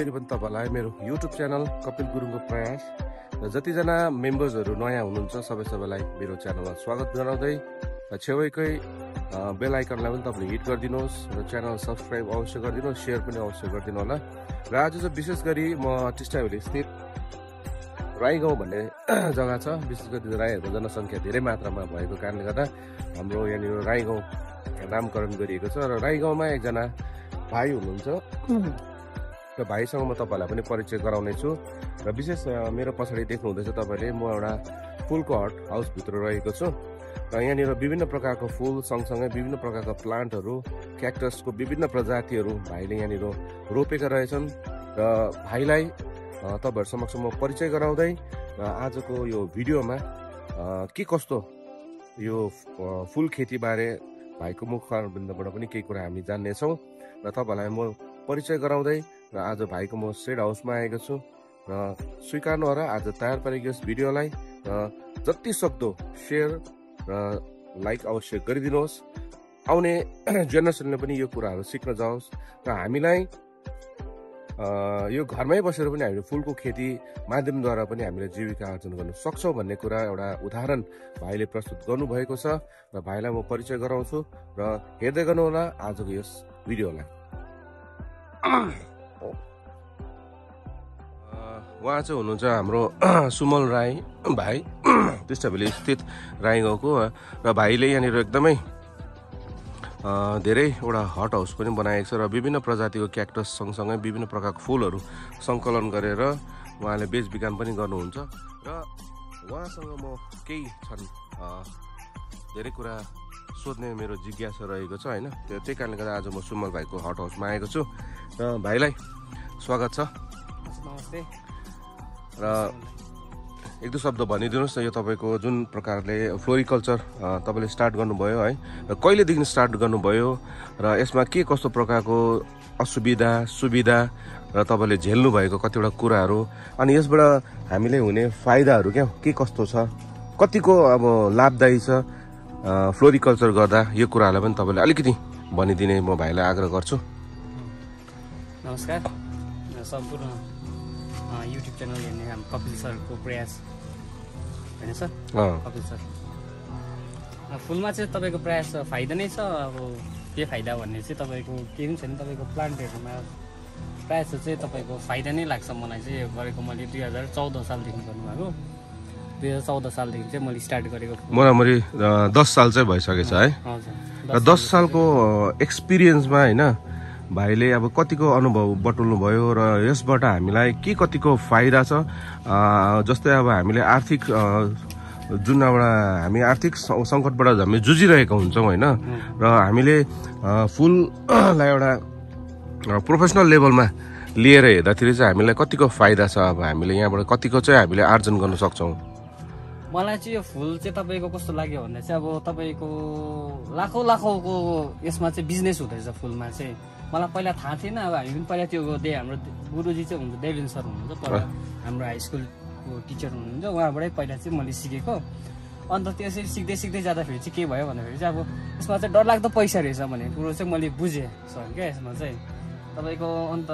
फेरि पनि तपाईँलाई मेरो युट्युब च्यानल कपिल गुरुङको प्रयास र जतिजना मेम्बर्सहरू नयाँ हुनुहुन्छ सबै सबैलाई मेरो च्यानलमा स्वागत गराउँदै र छेउकै बेल आइकनलाई पनि तपाईँले हिट गरिदिनुहोस् र च्यानल सब्सक्राइब अवश्य गरिदिनुहोस् सेयर पनि अवश्य गरिदिनु होला र आज चाहिँ विशेष गरी म टिस्टाभेली स्थित राई गाउँ भन्ने जग्गा छ। विशेष गरी राईहरूको जनसङ्ख्या धेरै मात्रामा भएको कारणले गर्दा हाम्रो यहाँनिर राई गाउँ नामकरण गरिएको छ र राई गाउँमा एकजना भाइ हुनुहुन्छ। र भाइसँग म तपाईँहरूलाई पनि परिचय गराउने छु र विशेष मेरो पछाडि देख्नुहुँदैछ तपाईँले म एउटा फुलको हट हाउसभित्र रहेको छु र यहाँनिर विभिन्न प्रकारको फुल सँगसँगै विभिन्न प्रकारको प्लान्टहरू क्याक्टसको विभिन्न प्रजातिहरू भाइले यहाँनिर रोपेका रहेछन् र भाइलाई तपाईँहरू समक्ष म परिचय गराउँदै आजको यो भिडियोमा के कस्तो यो फुल खेतीबारे भाइको मुखबिन्दबाट पनि केही कुरा हामी जान्नेछौँ र तपाईँहरूलाई म परिचय गराउँदै र आज भाइको म सेड हाउसमा आएको छु। र स्वीकार्नु होला आज तयार पारेको यस भिडियोलाई र जति सक्दो सेयर र लाइक अवश्य गरिदिनुहोस्। आउने जेनेरेसनले पनि यो कुराहरू सिक्न जाओस्। र हामीलाई यो घरमै बसेर पनि हामीले फुलको खेती माध्यमद्वारा पनि हामीले जीविका आर्जन गर्न सक्छौँ भन्ने कुरा एउटा उदाहरण भाइले प्रस्तुत गर्नुभएको छ र भाइलाई म परिचय गराउँछु। र हेर्दै गर्नुहोला आजको यस भिडियोलाई। उहाँ चाहिँ हुनुहुन्छ हाम्रो सुमल राई भाइ टिस्टाभेली स्थित राई गाउँको र भाइले यहाँनिर एकदमै धेरैवटा हट हाउस पनि बनाएको छ र विभिन्न प्रजातिको क्याक्टस सँगसँगै विभिन्न प्रकारको फुलहरू सङ्कलन गरेर उहाँले बेचबिखन पनि गर्नुहुन्छ। र उहाँसँग म केही छन् धेरै कुरा सोध्ने मेरो जिज्ञासा रहेको छ होइन? त्यो त्यही कारणले गर्दा आज म सुमल भाइको हट हाउसमा आएको छु। र भाइलाई स्वागत छ। नमस्ते। र एक दुई शब्द भनिदिनुहोस् न यो तपाईँको जुन प्रकारले फ्लोरिकल्चर तपाईँले स्टार्ट गर्नुभयो है? र कहिलेदेखि स्टार्ट गर्नुभयो? र यसमा के कस्तो प्रकारको असुविधा सुविधा र तपाईँले झेल्नु भएको कतिवटा कुराहरू? अनि यसबाट हामीले हुने फाइदाहरू क्या? के कस्तो छ? कतिको अब लाभदायी छ? फ्लोरिकल्चर गर्दा यो कुराहरूलाई पनि तपाईँले अलिकति भनिदिने म भाइलाई आग्रह गर्छु। नमस्कार। सम्पूर्ण युट्युब च्यानल हेर्ने हाम्रो कपिल सरको प्रयास होइन सर? कपिल सर। फुलमा चाहिँ तपाईँको प्रयास फाइदा नै छ अब के फाइदा भन्ने चाहिँ तपाईँको केही पनि छैन। तपाईँको प्लान्टहरूमा प्रायः जस्तो चाहिँ तपाईँको फाइदा नै लाग्छ। मलाई चाहिँ यो गरेको मैले दुई हजार चौध सालदेखि गर्नुभएको दुई हजार चौध सालदेखि चाहिँ मैले स्टार्ट गरेको मोटामोटी अ, दस साल चाहिँ भइसकेछ है? र दस सालको एक्सपिरियन्समा होइन भाइले अब कतिको अनुभव बटुल्नु भयो र यसबाट हामीलाई के कतिको फाइदा छ? जस्तै अब हामीले आर्थिक जुन एउटा हामी आर्थिक सङ्कटबाट हामी जुझिरहेका हुन्छौँ होइन? र हामीले फुललाई एउटा प्रोफेसनल लेभलमा लिएर हेर्दाखेरि चाहिँ हामीलाई कतिको फाइदा छ? अब हामीले यहाँबाट कतिको चाहिँ हामीले आर्जन गर्न सक्छौँ? मलाई चाहिँ यो फुल चाहिँ तपाईँको कस्तो लाग्यो भन्दा चाहिँ अब तपाईँको लाखौँ लाखौँको यसमा चाहिँ बिजनेस हुँदैछ फुलमा चाहिँ। मलाई पहिला थाहा थिएन अब हामी पनि पहिला त्यो दे हाम्रो गुरुजी चाहिँ हुनुहुन्छ देवेन सर हुनुहुन्छ पहिला हाम्रो हाई स्कुलको टिचर हुनुहुन्छ उहाँबाटै पहिला चाहिँ मैले सिकेको। अन्त त्यसरी सिक्दै सिक्दै जाँदाखेरि चाहिँ के भयो भन्दाखेरि चाहिँ अब यसमा चाहिँ डरलाग्दो पैसा रहेछ भन्ने कुरो चाहिँ मैले बुझेँ सर क्या यसमा चाहिँ। तपाईँको अन्त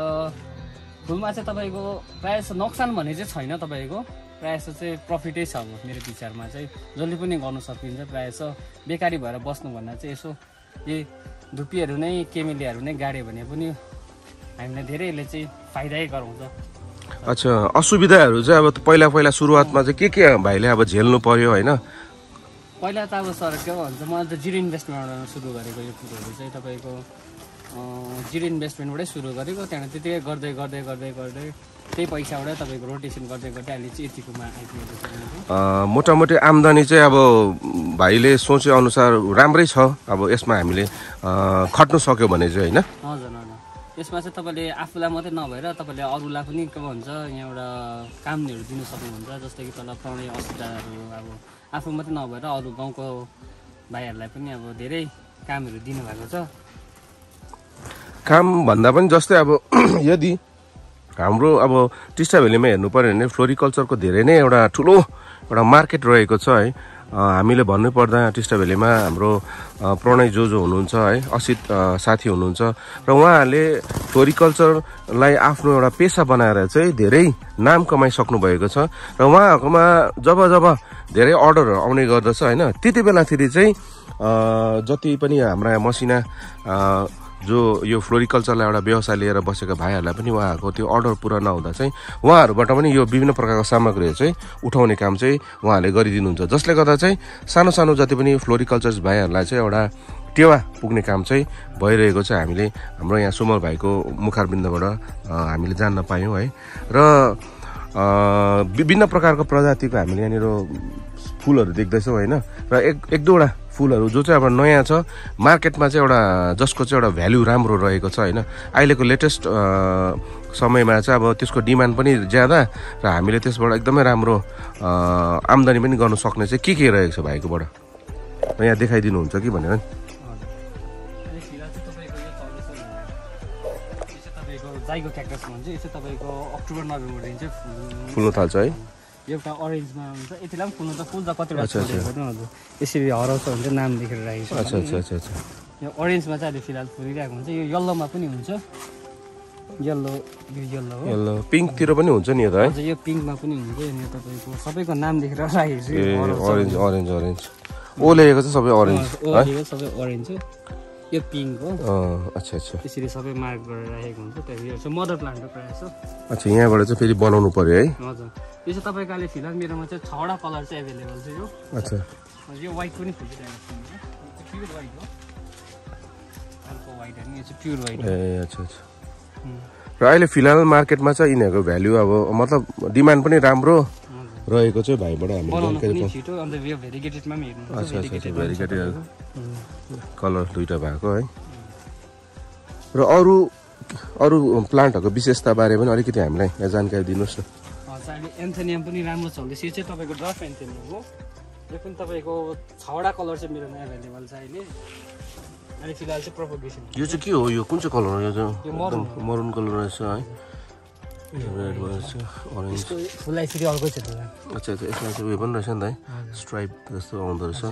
फुलमा चाहिँ तपाईँको प्रायः जस्तो नोक्सान भन्ने चाहिँ छैन तपाईँको। प्रायः जस्तो चाहिँ प्रफिटै छ अब मेरो विचारमा चाहिँ। जसले पनि गर्नु सकिन्छ प्रायः जस्तो बेकारी भएर बस्नुभन्दा चाहिँ यसो यही धुप्पीहरू नै केमेलियाहरू नै गाड्यो भने पनि हामीलाई धेरै यसले चाहिँ फाइदै गराउँछ। अच्छा असुविधाहरू चाहिँ अब पहिला पहिला सुरुवातमा चाहिँ के के भाइले अब झेल्नु पर्यो होइन? पहिला त अब सर के भन्छ मैले त जिरो इन्भेस्टमेन्टबाट सुरु गरेको यो कुरोहरू चाहिँ तपाईँको जिरो इन्भेस्टमेन्टबाटै सुरु गरेको त्यहाँबाट त्यतिकै गर्दै गर्दै गर्दै गर्दै त्यही पैसाबाटै तपाईँको रोटेसन गर्दै गर्दै अहिले चाहिँ यतिकोमा। अ, मोटामोटी आम्दानी चाहिँ अब भाइले सोचे अनुसार राम्रै छ। अब यसमा हामीले खट्नु सक्यो भने चाहिँ होइन। हजुर हजुर। यसमा चाहिँ तपाईँले आफूलाई मात्रै नभएर तपाईँले अरूलाई पनि के भन्छ यहाँबाट कामहरू दिनु सक्नुहुन्छ जस्तै कि तल प्रणय अस्पतालहरू अब आफू मात्रै नभएर अरू गाउँको भाइहरूलाई पनि अब धेरै कामहरू दिनुभएको छ। काम भन्दा पनि जस्तै अब यदि हाम्रो अब टिस्टा भ्यालीमा हेर्नु पऱ्यो भने फ्लोरिकल्चरको धेरै नै एउटा ठुलो एउटा मार्केट रहेको छ है। हामीले भन्नुपर्दा टिस्टा भ्यालीमा हाम्रो प्रणय जो जो हुनुहुन्छ है असित साथी हुनुहुन्छ र उहाँहरूले फ्लोरिकल्चरलाई आफ्नो एउटा पेसा बनाएर चाहिँ धेरै नाम कमाइसक्नु भएको छ र उहाँहरूकोमा जब जब धेरै अर्डरहरू आउने गर्दछ होइन त्यति बेलाखेरि चाहिँ जति पनि हाम्रा मसिना जो यो फ्लोरिकल्चरलाई एउटा व्यवसाय लिएर बसेका भाइहरूलाई पनि उहाँहरूको त्यो अर्डर पुरा नहुँदा चाहिँ उहाँहरूबाट पनि यो विभिन्न प्रकारको सामग्रीहरू चाहिँ उठाउने काम चाहिँ उहाँहरूले गरिदिनुहुन्छ। जसले गर्दा चाहिँ सानो सानो जति पनि फ्लोरिकल्चर भाइहरूलाई चाहिँ एउटा टेवा पुग्ने काम चाहिँ भइरहेको छ। हामीले हाम्रो यहाँ सुमल भाइको मुखारबिन्दबाट हामीले जान्न पायौँ है। र विभिन्न प्रकारको प्रजातिको हामीले यहाँनिर फुलहरू देख्दैछौँ होइन? र एक एक दुईवटा फुलहरू जो चाहिँ अब नयाँ छ मार्केटमा चाहिँ एउटा जसको चाहिँ एउटा भ्याल्यु राम्रो रहेको छ होइन? अहिलेको लेटेस्ट समयमा चाहिँ अब त्यसको डिमान्ड पनि ज्यादा र हामीले त्यसबाट एकदमै राम्रो आम्दानी पनि गर्न सक्ने चाहिँ के के रहेको छ भाइकोबाट? यहाँ देखाइदिनुहुन्छ कि भनेर नि? क्याक्टस भन्छ तपाईँको अक्टोबर नोभेम्बरदेखि चाहिँ फुल फुल्न थाल्छ है? एउटा अरेन्जमा हुन्छ। यतिलाई पनि फुल्नु त फुल्छ कतिवटा हजुर यसरी हराउँछ भने चाहिँ नाम लेखेर राखेको छ। अच्छा अच्छा अच्छा अच्छा। यो अरेन्जमा चाहिँ अहिले फिलहाल फुलिरहेको हुन्छ। यो यल्लोमा पनि हुन्छ। यल्लो यो यल्लो हो। यल्लो पिङ्कतिर पनि हुन्छ नि यो त है? यो पिङ्कमा पनि हुन्छ यो तपाईँको सबैको नाम लेखेर राखेको छु। अरेन्ज अरेन्ज अरेन्ज ओ लेखेको चाहिँ सबै अरेन्ज सबै अरेन्ज हो? यो पिङ्क हो। अच्छा अच्छा। त्यसरी सबै मार्क गरेर राखेको हुन्छ त्यहाँदेखि यो चाहिँ मदर प्लान्ट हो प्रायः जस्तो अच्छा यहाँबाट चाहिँ फेरि बनाउनु पर्यो है? हजुर। यो चाहिँ तपाईँको अहिले फिलहाल मेरोमा चाहिँ छवटा कलर चाहिँ एभाइलेबल छ यो। अच्छा। यो वाइट पनि फुलिरहेको छ प्युर वाइट हो। अर्को वाइट होइन यो चाहिँ प्युर वाइट ए अच्छा अच्छा। र अहिले फिलहाल मार्केटमा चाहिँ यिनीहरूको भ्याल्यु अब मतलब डिमान्ड पनि राम्रो। रहेको चाहिँ भाइबाट हामीले कलर दुइटा भएको है। र अरू अरू प्लान्टहरूको विशेषताबारे पनि अलिकति हामीलाई जानकारी दिनुहोस् न। अहिले एन्थोनियम पनि राम्रो चल्दैछ यो चाहिँ तपाईँको डफ एन्थोनियम हो। यो पनि तपाईँको छवटा कलर चाहिँ मेरोमा एभाइलेबल छ अहिले। अहिले फिलहाल चाहिँ प्रोपोगेसन यो चाहिँ के हो? यो कुन चाहिँ कलर हो? यो चाहिँ मरुन कलर रहेछ है। रेड रहेछ अरेन्ज अर्कै छ अच्छा अच्छा यसमा चाहिँ उयो पनि रहेछ नि त है? स्ट्राइप जस्तो आउँदो रहेछ।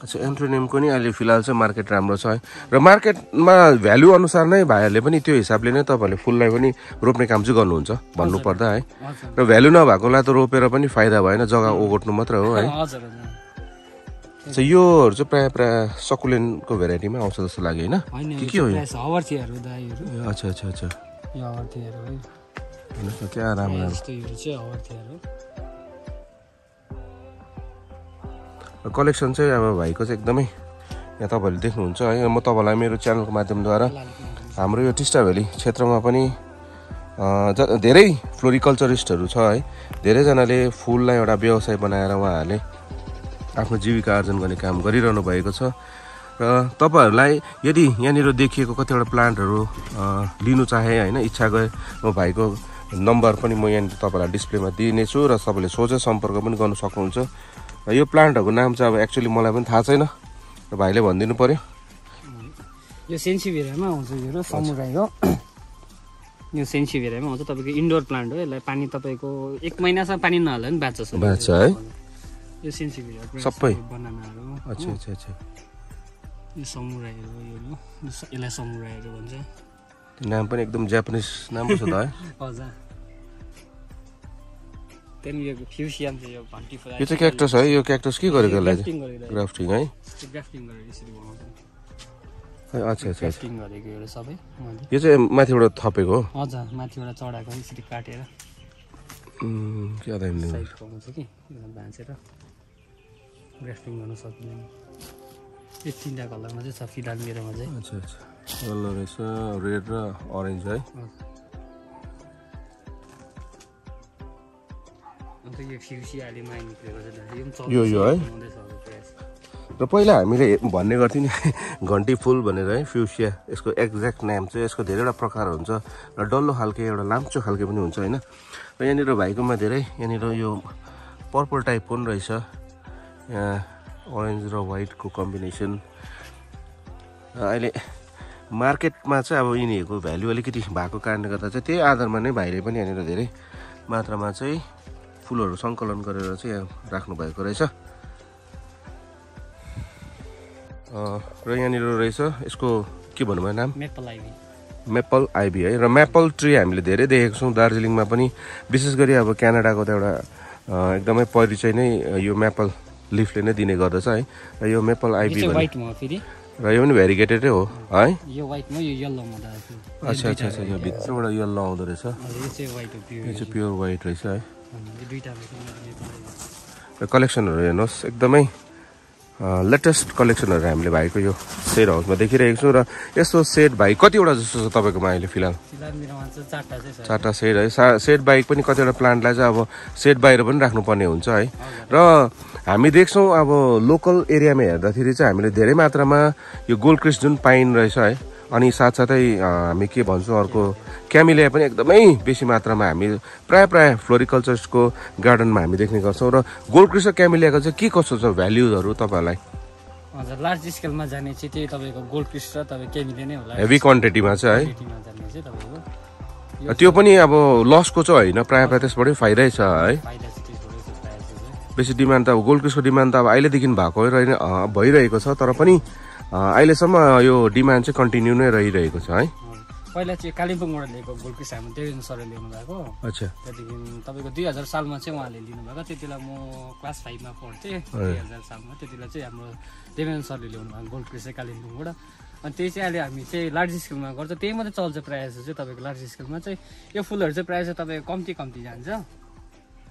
अच्छा एन्ट्रोनियमको नि अहिले फिलहाल चाहिँ मार्केट राम्रो छ है। र मार्केटमा भ्यालु अनुसार नै भाइहरूले पनि त्यो हिसाबले नै तपाईँहरूले फुललाई पनि रोप्ने काम चाहिँ गर्नुहुन्छ भन्नुपर्दा है। र भ्यालु नभएकोलाई त रोपेर पनि फाइदा भएन जग्गा ओगट्नु मात्र हो है। योहरू चाहिँ प्रायः प्रायः सकुलेन्टको भेराइटीमा आउँछ जस्तो लाग्यो होइन? के के हो दाईहरू अच्छा अच्छा अच्छा। यो हवर्थिहरू है। हेर्नुहोस् न क्या राम्रो राम्रो। जस्तो यो चाहिँ हवर्थिहरू कलेक्सन चाहिँ अब भाइको चाहिँ एकदमै यहाँ तपाईँहरूले देख्नुहुन्छ है? म तपाईँलाई मेरो च्यानलको माध्यमद्वारा हाम्रो यो टिस्टा भ्याली क्षेत्रमा पनि ज धेरै फ्लोरिकल्चरिस्टहरू छ है? धेरैजनाले फुललाई एउटा व्यवसाय बनाएर उहाँहरूले आफ्नो जीविका आर्जन गर्ने काम गरिरहनु भएको छ। र तपाईँहरूलाई यदि यहाँनिर देखिएको कतिवटा प्लान्टहरू लिनु चाहे होइन इच्छा गए म भाइको नम्बर पनि म यहाँनिर तपाईँलाई डिस्प्लेमा दिनेछु र तपाईँले सोझै सम्पर्क पनि गर्नु सक्नुहुन्छ। र यो प्लान्टहरूको नाम चाहिँ अब एक्चुअली मलाई पनि थाहा छैन। र भाइले भनिदिनु पऱ्यो यो सेन्सिभेरामा आउँछ यो हो। यो सेन्सिभेरामा आउँछ। तपाईँको इन्डोर प्लान्ट हो। यसलाई पानी तपाईँको एक महिनासम्म पानी नहाल्दा पनि बाँच्छ। बाँच्छ है? यो सबै? बनानाहरू अच्छा अच्छा अच्छा। यो समुराईहरू यो हो। यसलाई समुराईहरू भन्छ। नाम पनि एकदम जापानिज नाम छ त है। हजुर। त्यहाँदेखि यो चाहिँ यो चाहिँ क्याक्टस है यो क्याक्टस के गरेको यसलाई ग्राफ्टिङ है? ग्राफ्टिङ गरेर यसरी बनाउँछ। अच्छा अच्छा गरेको सबै यो चाहिँ माथिबाट थपेको हो? हजुर माथिबाट चढाएको यसरी काटेर। भाँचेर। ग्राफ्टिङ गर्न सकिँदैन। यो तिनवटा कलरमा चाहिँ छ फिलहाल मेरोमा चाहिँ। अच्छा अच्छा। यल्लो रहेछ रेड र अरेन्ज है। अन्त यो फ्युसिया अहिले माइ निक्लेको छ यो यो- है? र पहिला हामीले भन्ने गर्थ्यौँ नि घन्टी फुल भनेर है फ्युसिया यसको एक्ज्याक्ट नाम चाहिँ यसको धेरैवटा प्रकार हुन्छ। र डल्लो खालके एउटा लाम्चो खालके पनि हुन्छ होइन? र यहाँनिर भाइकोमा धेरै यहाँनिर यो पर्पल टाइप पनि रहेछ। यहाँ अरेन्ज र वाइटको कम्बिनेसन र अहिले मार्केटमा चाहिँ अब यिनीहरूको भ्यालु अलिकति भएको कारणले गर्दा चाहिँ त्यही आधारमा नै भाइले पनि यहाँनिर धेरै मात्रामा चाहिँ फुलहरू सङ्कलन गरेर चाहिँ यहाँ राख्नु भएको रहेछ। अँ, र यहाँनिर रहेछ यसको के भन्नुभयो नाम? मेपल आइभी मेपल आइबी है। र मेपल ट्री हामीले धेरै देखेको छौँ। दार्जिलिङमा पनि विशेष गरी अब क्यानाडाको त एउटा अ, एकदमै परिचय नै यो मेपल लिफले नै दिने गर्दछ है। र यो मेपल आइबी र यो पनि भेरिगेटेडै हो है। अच्छा अच्छा अच्छा यो भित्रबाट यल्लो आउँदो रहेछ। यो चाहिँ प्योर व्हाइट रहेछ। है। र कलेक्सनहरू हेर्नुहोस् एकदमै लेटेस्ट कलेक्सनहरू हामीले भाइको यो सेड हाउसमा देखिरहेको छौँ र यस्तो सेड भाइ कतिवटा जस्तो छ तपाईँकोमा अहिले फिलहाल? चारवटा सेड है। सा सेड बाहेक पनि कतिवटा प्लान्टलाई चाहिँ अब सेड बाहिर पनि राख्नुपर्ने हुन्छ है। र हामी देख्छौँ अब लोकल एरियामा हेर्दाखेरि चाहिँ हामीले धेरै मात्रामा यो गोल्ड क्रिस्ट जुन पाइन रहेछ है अनि साथसाथै हामी के भन्छौँ अर्को क्यामिलिया पनि एकदमै बेसी मात्रामा हामी प्रायः प्रायः फ्लोरिकल्चर्सको गार्डनमा हामी देख्ने गर्छौँ र गोल्ड क्यामिलियाको चाहिँ के कस्तो छ भ्याल्युजहरू तपाईँहरूलाई हजुर लार्ज स्केलमा जाने चाहिँ त्यही तपाईँको गोल्ड क्रिस्ट र तपाईँ केमिले नै होला। हेभी क्वान्टिटीमा चाहिँ है? त्यो पनि अब लसको चाहिँ होइन प्रायः प्रायः त्यसबाटै फाइदै छ है? बेसी डिमान्ड त अब गोल्ड क्रिस्टको डिमान्ड त अब अहिलेदेखि भएको भइरहेको छ तर पनि अहिलेसम्म यो डिमान्ड चाहिँ कन्टिन्यू नै रहिरहेको छ है। पहिला चाहिँ कालिम्पोङबाट लिएको गोल्ड क्रिस्ट हाम्रो देवेन सरले ल्याउनु भएको अच्छा। त्यहाँदेखि तपाईँको दुई हजार सालमा चाहिँ उहाँले लिनुभएको। त्यति बेला म क्लास फाइभमा पढ्थेँ। दुई हजार सालमा त्यति बेला चाहिँ हाम्रो देवेन सरले ल्याउनु भएको चाहिँ कालिम्पोङबाट। अनि त्यही चाहिँ अहिले हामी चाहिँ लार्ज स्केलमा गर्छ। त्यही मात्रै चल्छ प्रायः जस्तो चाहिँ तपाईँको लार्ज स्केलमा चाहिँ। यो फुलहरू चाहिँ प्रायः चाहिँ तपाईँको कम्ती कम्ती जान्छ।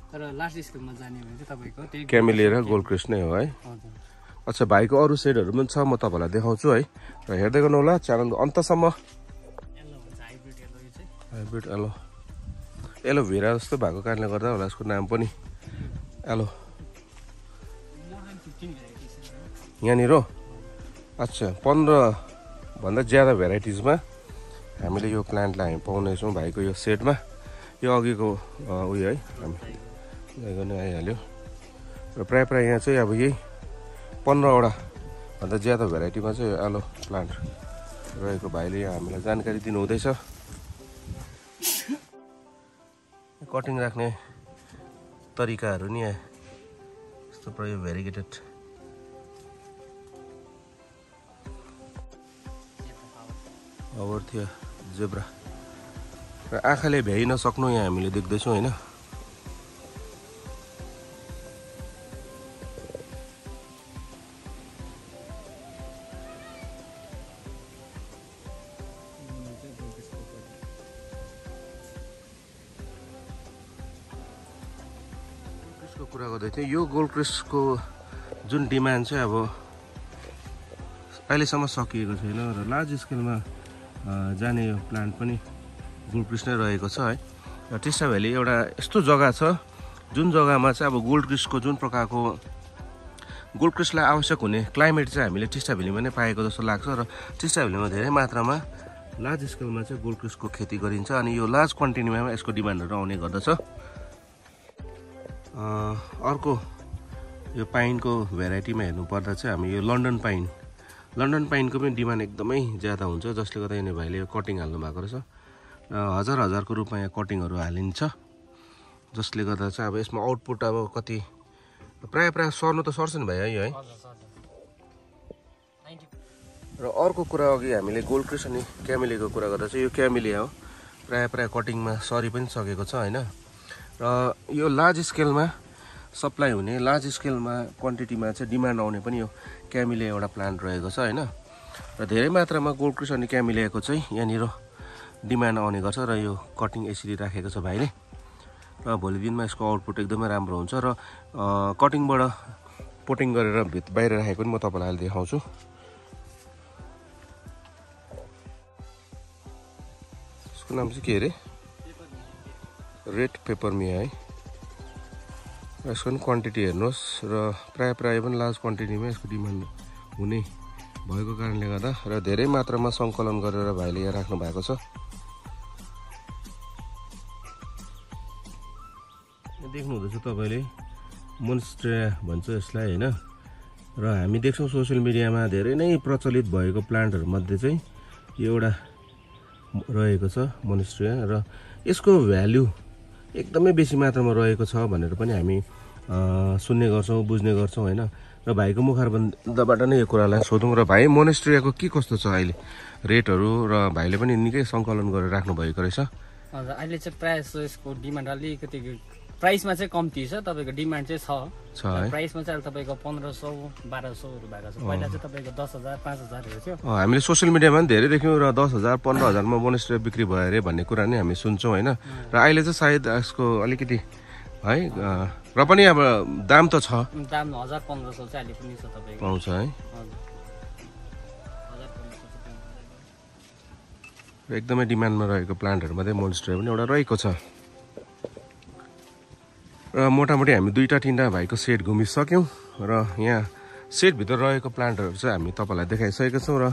तर लार्ज स्केलमा जाने भने चाहिँ तपाईँको त्यही क्यामिलिया र नै हो है? हजुर। अच्छा भाइको अरू सेडहरू पनि छ म तपाईँलाई देखाउँछु है। र हेर्दै गर्नु होला च्यानलको अन्तसम्म। हाइब्रिड एलो भेरा जस्तो भएको कारणले गर्दा होला यसको नाम पनि एलो यहाँनिर अच्छा पन्ध्रभन्दा ज्यादा भेराइटिजमा हामीले यो प्लान्टलाई हामी पाउनेछौँ भाइको यो सेटमा। यो अघिको उयो है हामी ल्याएको नै आइहाल्यो। र प्रायः प्रायः यहाँ चाहिँ अब यही पन्ध्रवटा भन्दा ज्यादा भेराइटीमा चाहिँ एलो प्लान्ट रहेको भाइले हामीलाई जानकारी दिनुहुँदैछ। कटिङ राख्ने तरिकाहरू नि यस्तो प्रयो भेरिगेटेड। अवर थियो जेब्रा। र आँखाले भ्याइ नसक्नु यहाँ हामीले देख्दैछौँ होइन? क्रिस्टको कुरा गर्दै थिएँ। यो गोल्ड जुन डिमान्ड चाहिँ अब अहिलेसम्म सकिएको छैन र लार्ज स्केलमा जाने यो प्लान्ट पनि गोल्ड नै रहेको छ है। र टिस्टा भ्याली एउटा यस्तो जग्गा छ जुन जग्गामा चाहिँ अब गोल्ड जुन प्रकारको गोल्ड आवश्यक हुने क्लाइमेट चाहिँ हामीले टिस्टा भ्यालीमा नै पाएको जस्तो लाग्छ र टिस्टा भ्यालीमा धेरै मात्रामा लार्ज स्केलमा चाहिँ गोल्ड खेती गरिन्छ अनि यो लार्ज क्वान्टिटीमा यसको डिमान्डहरू आउने गर्दछ। अर्को यो पाइनको भेराइटीमा हेर्नुपर्दा चाहिँ हामी यो लन्डन पाइन। लन्डन पाइनको पनि डिमान्ड एकदमै ज्यादा हुन्छ जसले गर्दा यिनी भाइले यो कटिङ हाल्नु भएको रहेछ। र हजार हजारको रूपमा यहाँ कटिङहरू हालिन्छ जसले गर्दा चाहिँ अब यसमा आउटपुट अब कति प्रायः प्रायः सर्नु त सर्छ नि भाइ है है? र अर्को कुरा अघि हामीले गोल्ड क्रिस अनि क्यामिलीको कुरा गर्दा चाहिँ यो क्यामिलिया हो। प्रायः प्रायः कटिङमा सरी पनि सकेको छ होइन? र यो लार्ज स्केलमा सप्लाई हुने लार्ज स्केलमा क्वान्टिटीमा चाहिँ डिमान्ड आउने पनि यो क्यामिलिया एउटा प्लान्ट रहेको छ होइन? र धेरै मात्रामा गोल्ड क्रिस अनि क्यामिलियाको चाहिँ यहाँनिर डिमान्ड आउने गर्छ र यो कटिङ यसरी राखेको छ भाइले। र भोलि दिनमा यसको आउटपुट एकदमै राम्रो हुन्छ र कटिङबाट पोटिङ गरेर भित बाहिर राखेको पनि म तपाईँलाई देखाउँछु। यसको नाम चाहिँ के अरे? रेड पेपर मिया है यसको पनि क्वान्टिटी हेर्नुहोस् र प्रायः प्रायः पनि लार्ज क्वान्टिटीमा यसको डिमान्ड हुने भएको कारणले गर्दा र धेरै मात्रामा सङ्कलन गरेर भाइले यहाँ राख्नु भएको छ। देख्नुहुँदैछ तपाईँले मोन्स्ट्रिया भन्छ यसलाई होइन? र हामी देख्छौँ सोसियल मिडियामा धेरै नै प्रचलित भएको प्लान्टहरूमध्ये चाहिँ यो एउटा रहेको छ मोनिस्ट्रिया र यसको भ्याल्यु एकदमै बेसी मात्रामा रहेको छ भनेर पनि हामी सुन्ने गर्छौँ बुझ्ने गर्छौँ होइन? र भाइको मुखारबन्दबाट नै यो कुरालाई सोधौँ र भाइ मोनेस्ट्रियाको के कस्तो छ अहिले? रेटहरू र भाइले पनि निकै सङ्कलन गरेर राख्नु भएको रहेछ। हजुर अहिले चाहिँ प्रायः जस्तो यसको डिमान्ड अलिकति प्राइसमा चाहिँ कम्ती छ तपाईँको डिमान्ड चाहिँ छ। प्राइसमा चाहिँ अहिले तपाईँको पन्ध्र सौ बाह्र सौहरू भएको छ। पहिला चाहिँ तपाईँको दस हजार पाँच हजारहरू थियो। हामीले सोसियल मिडियामा पनि धेरै देख्यौँ र दस हजार पन्ध्र हजारमा मोनेस्ट्रिया बिक्री भयो अरे भन्ने कुरा नै हामी सुन्छौँ होइन? र अहिले चाहिँ सायद यसको अलिकति है र पनि अब दाम त छ। दाम हजार पन्ध्र सौ चाहिँ अहिले पनि छ तपाईँको। पाउँछ है। एकदमै डिमान्डमा रहेको प्लान्टहरूमध्ये मोन्स्ट्रिया पनि एउटा रहेको छ। र मोटामोटी हामी दुईवटा तिनवटा भाइको सेट घुमिसक्यौँ र यहाँ सेटभित्र रहेको प्लान्टहरू चाहिँ हामी तपाईँलाई देखाइसकेका छौँ र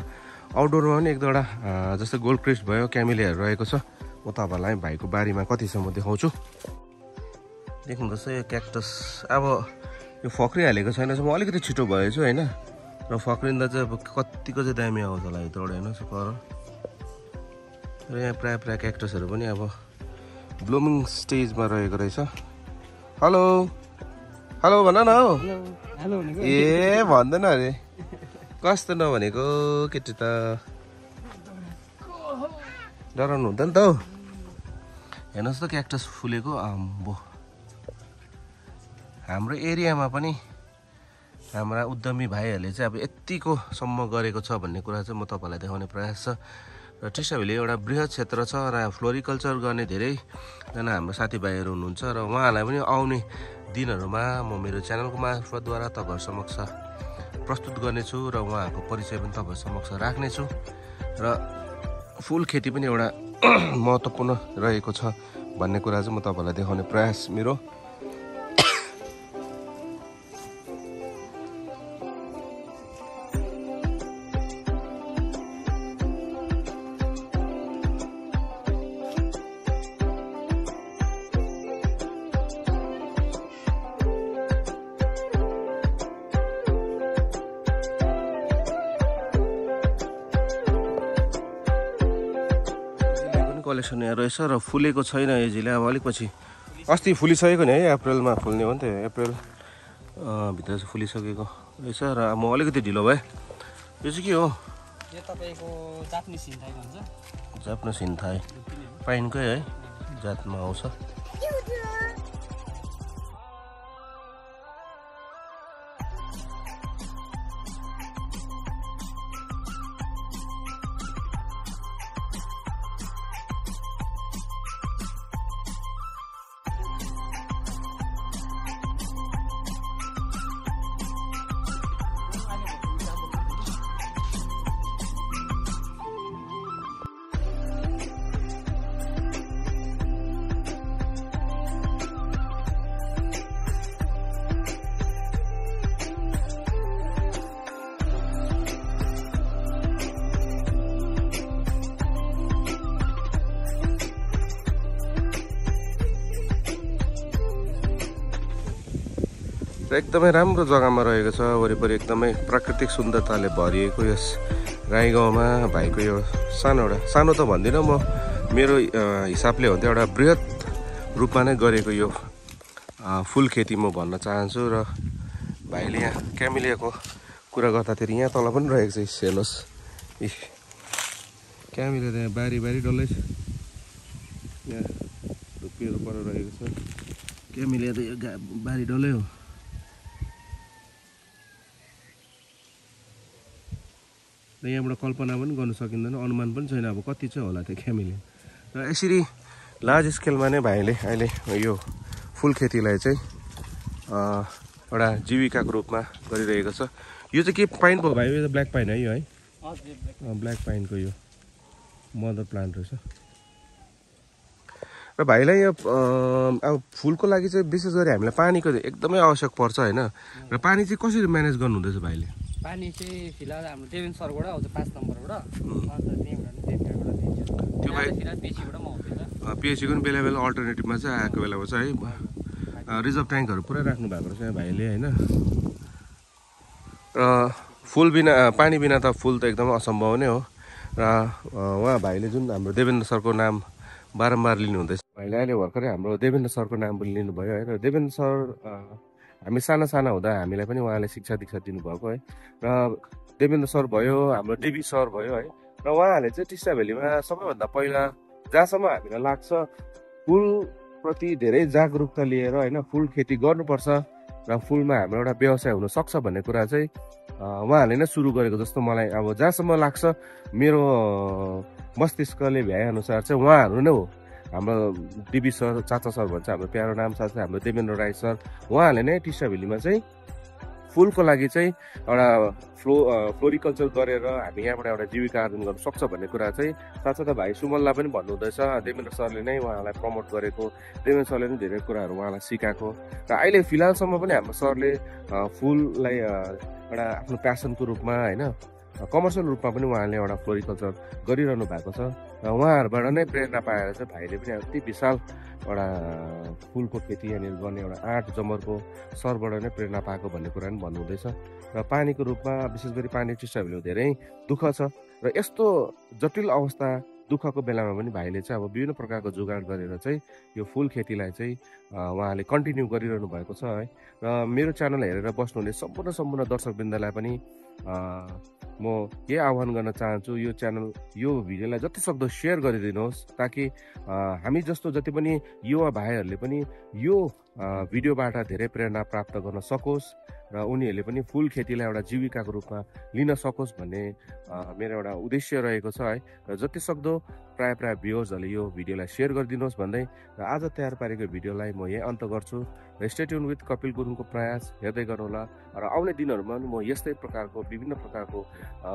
आउटडोरमा पनि एक दुईवटा जस्तै गोल्ड क्रिस्ट भयो क्यामिलियाहरू रहेको छ। म तपाईँहरूलाई भाइको बारीमा कति छ म देखाउँछु देख्नुहुँदैछ यो क्याक्टस। अब यो फक्रिहालेको छैन म अलिकति छिटो भएछु होइन? र फक्रिँदा चाहिँ अब कतिको चाहिँ दामी आउँछ होला यो एउटा हेर्नुहोस् कर र यहाँ प्रायः प्रायः क्याक्टसहरू पनि अब ब्लुमिङ स्टेजमा रहेको रहेछ। हेलो हेलो भन न हौ ए भन्दैन अरे कस्तो नभनेको केटी त डराउनु हुँदैन त हौ हेर्नुहोस् त क्याक्टस फुलेको आम्बो हाम्रो एरियामा पनि हाम्रा उद्यमी भाइहरूले चाहिँ अब यत्तिको सम्म गरेको छ भन्ने कुरा चाहिँ म तपाईँलाई देखाउने प्रयास छ र टिस्टाभेली एउटा बृहत क्षेत्र छ र फ्लोरिकल्चर गर्ने धेरैजना हाम्रो साथीभाइहरू हुनुहुन्छ र उहाँहरूलाई पनि आउने दिनहरूमा म मेरो च्यानलको मार्फतद्वारा तपाईँहरू समक्ष प्रस्तुत गर्नेछु र उहाँहरूको परिचय पनि तपाईँहरू समक्ष राख्नेछु र फुल खेती पनि एउटा महत्त्वपूर्ण रहेको छ भन्ने कुरा चाहिँ म तपाईँलाई देखाउने प्रयास मेरो कलेक्सन यहाँ रहेछ र फुलेको छैन यो झिले अब अलिक पछि अस्ति फुलिसकेको नि है अप्रिलमा फुल्ने हो नि त अप्रिल भित्र चाहिँ फुलिसकेको रहेछ र म अलिकति ढिलो भएँ। यो चाहिँ के हो? यो तपाईँको जापानिज सिन्थाई भन्छ। जाप्न सिन्थाई पाइनकै है जातमा आउँछ। र एकदमै राम्रो जग्गामा रहेको छ। वरिपरि एकदमै प्राकृतिक सुन्दरताले भरिएको यस राई गाउँमा भाइको यो सानो एउटा सानो त भन्दिनँ म मेरो हिसाबले हो भने त एउटा बृहत रूपमा नै गरेको यो फुल खेती म भन्न चाहन्छु र भाइले यहाँ क्यामिलियाको कुरा गर्दाखेरि यहाँ तल पनि रहेको छ। हेर्नुहोस्। इ क्यामिलिया त यहाँ बारी बारी डल्लै यहाँ धुप्पीहरू पर रहेको छ। क्यामिलिया त यो बारी डल्लै हो। र यहाँबाट कल्पना पनि गर्न सकिँदैन अनुमान पनि छैन। अब कति चाहिँ होला त्यो क्यामिलिया र यसरी लार्ज स्केलमा नै भाइले अहिले यो फुल खेतीलाई चाहिँ एउटा जीविकाको रूपमा गरिरहेको छ। यो चाहिँ के पाइन पो भाइ? यो त ब्ल्याक पाइन है यो है? ब्ल्याक पाइनको यो मदर प्लान्ट रहेछ। र भाइलाई यो अब फुलको लागि चाहिँ विशेष गरी हामीलाई पानीको एकदमै आवश्यक पर्छ होइन? र पानी चाहिँ कसरी म्यानेज गर्नुहुँदैछ भाइले? पानी चाहिँ फिलहाल हाम्रो देवेन सरबाट आउँछ पाँच नम्बरबाट। अन्त त्यहीँबाट पिएचसीको पनि बेला बेला अल्टरनेटिभमा चाहिँ आएको बेलामा चाहिँ है। रिजर्भ ट्याङ्कहरू पुरै राख्नु भएको रहेछ भाइले होइन? र फुल बिना पानी बिना त फुल त एकदमै असम्भव नै हो। र उहाँ भाइले जुन हाम्रो देवेन्द्र सरको नाम बारम्बार लिनुहुँदैछ। भाइले अहिले भर्खरै हाम्रो देवेन्द्र सरको नाम पनि लिनुभयो होइन? देवेन्द्र सर हामी साना साना हुँदा हामीलाई पनि उहाँले शिक्षा दीक्षा दिनुभएको है। र देवेन्द्र सर भयो हाम्रो डिबी सर भयो है। र उहाँहरूले चाहिँ टिस्टा भ्यालीमा सबैभन्दा पहिला जहाँसम्म हामीलाई लाग्छ फुलप्रति धेरै जागरुकता लिएर होइन फुल खेती गर्नुपर्छ र फुलमा हाम्रो एउटा व्यवसाय हुनसक्छ भन्ने कुरा चाहिँ उहाँहरूले नै सुरु गरेको जस्तो मलाई अब जहाँसम्म लाग्छ मेरो मस्तिष्कले भ्याएअनुसार चाहिँ उहाँहरू नै हो। हाम्रो डिबी सर चाचा सर भन्छ हाम्रो प्यारो नाम साथै हाम्रो देवेन्द्र राई सर। उहाँहरूले नै टिस्टा भ्यालीमा चाहिँ फुलको लागि चाहिँ एउटा फ्लो फ्लोरिकल्चर गरेर हामी यहाँबाट एउटा जीविका आर्जन गर्न सक्छ भन्ने कुरा चाहिँ साथसाथै भाइ सुमललाई पनि भन्नुहुँदैछ। देवेन्द्र सरले नै उहाँलाई प्रमोट गरेको देवेन्द्र सरले नै धेरै कुराहरू उहाँलाई सिकाएको। र अहिले फिलहालसम्म पनि हाम्रो सरले फुललाई एउटा आफ्नो प्यासनको रूपमा होइन कमर्सियल रूपमा पनि उहाँले एउटा फ्लोरिकल्चर गरिरहनु भएको छ। र उहाँहरूबाट नै प्रेरणा पाएर चाहिँ भाइले पनि यति विशाल एउटा फुलको खेती यहाँनिर गर्ने एउटा आँट जमरको सरबाट नै प्रेरणा पाएको भन्ने कुरा पनि भन्नुहुँदैछ। र पानीको रूपमा विशेष गरी पानी चिस्टाभिलो धेरै दुःख छ। र यस्तो जटिल अवस्था दुःखको बेलामा पनि भाइले चाहिँ अब विभिन्न प्रकारको जोगाड गरेर चाहिँ यो फुल खेतीलाई चाहिँ उहाँले कन्टिन्यू गरिरहनु भएको छ है। र मेरो च्यानल हेरेर बस्नुहुने सम्पूर्ण सम्पूर्ण दर्शकवृन्दलाई पनि म के आह्वान गर्न चाहन्छु यो च्यानल यो भिडियोलाई जति सक्दो सेयर गरिदिनुहोस् ताकि हामी जस्तो जति पनि युवा भाइहरूले पनि यो भिडियोबाट धेरै प्रेरणा प्राप्त गर्न सकोस् र उनीहरूले पनि फुल खेतीलाई एउटा जीविकाको रूपमा लिन सकोस् भन्ने मेरो एउटा उद्देश्य रहेको छ है। र जति सक्दो प्राय प्राय भ्युवर्सहरूले यो भिडियोलाई सेयर गरिदिनुहोस् भन्दै र आज तयार पारेको भिडियोलाई म यहीँ अन्त गर्छु। र स्टेट्युन विथ कपिल गुरुङको प्रयास हेर्दै गर्नुहोला। र आउने दिनहरूमा पनि म यस्तै प्रकारको विभिन्न प्रकारको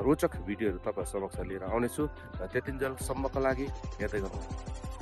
रोचक भिडियोहरू तपाईँहरू समक्ष लिएर आउनेछु। र त्यतिन्जेलसम्मको लागि हेर्दै गर्नुहोला।